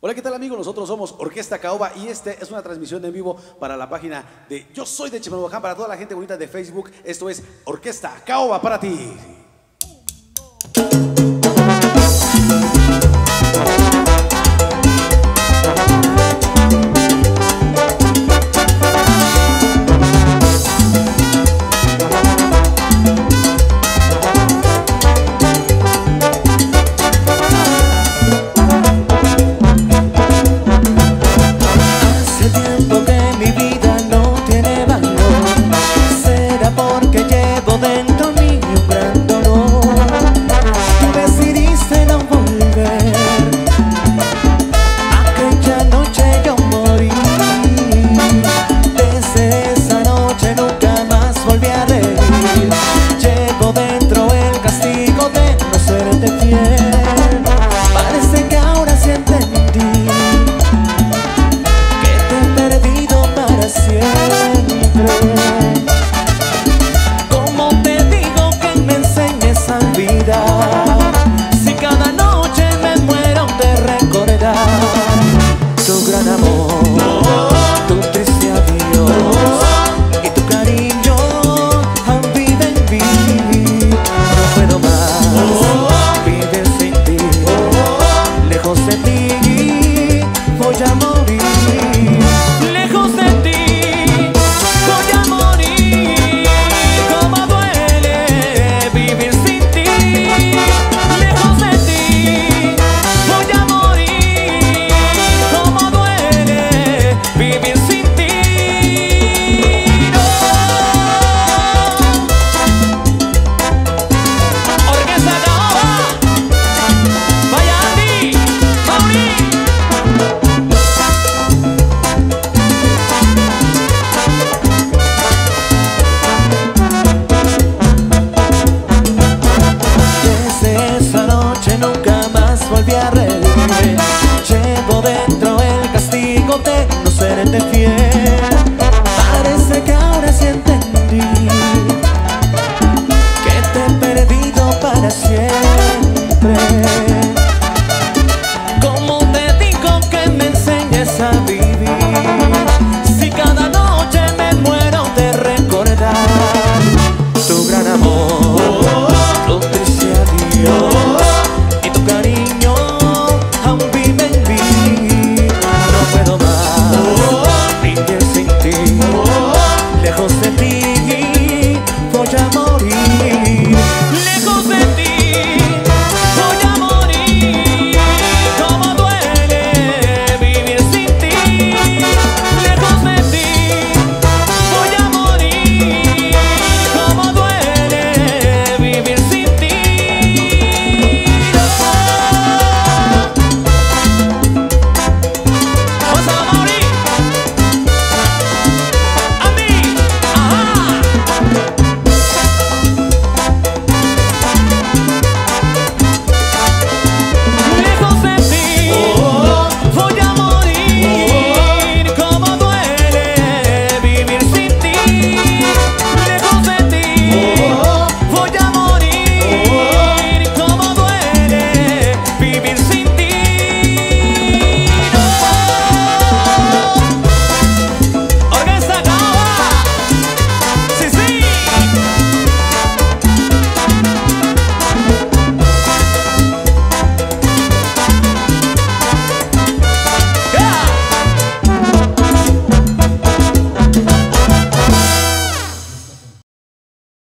Hola, ¿qué tal amigos? Nosotros somos Orquesta Caoba y esta es una transmisión en vivo para la página de Yo Soy de Chimalhuacán, para toda la gente bonita de Facebook. Esto es Orquesta Caoba para ti.